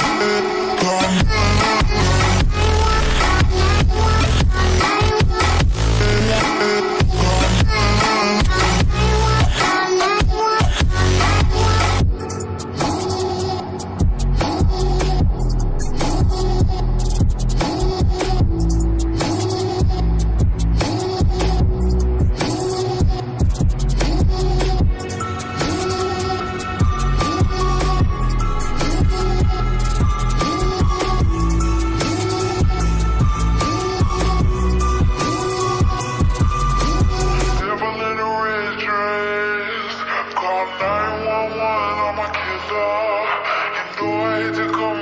Come 911 all my kids are. You know I hate to come